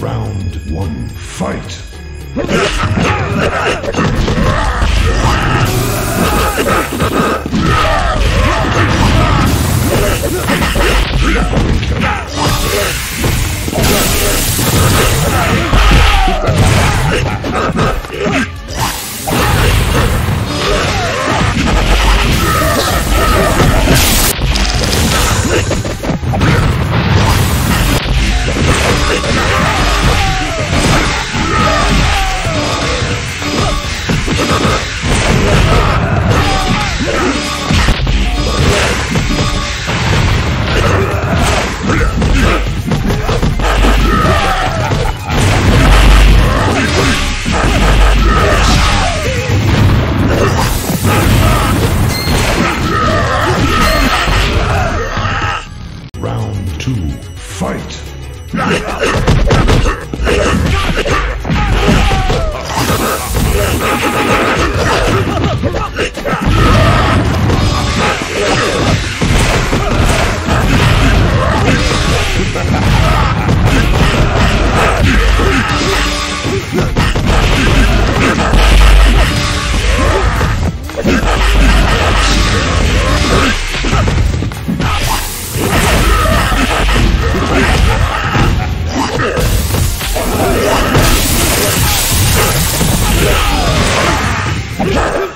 Round one, fight. two, fight! Yeah!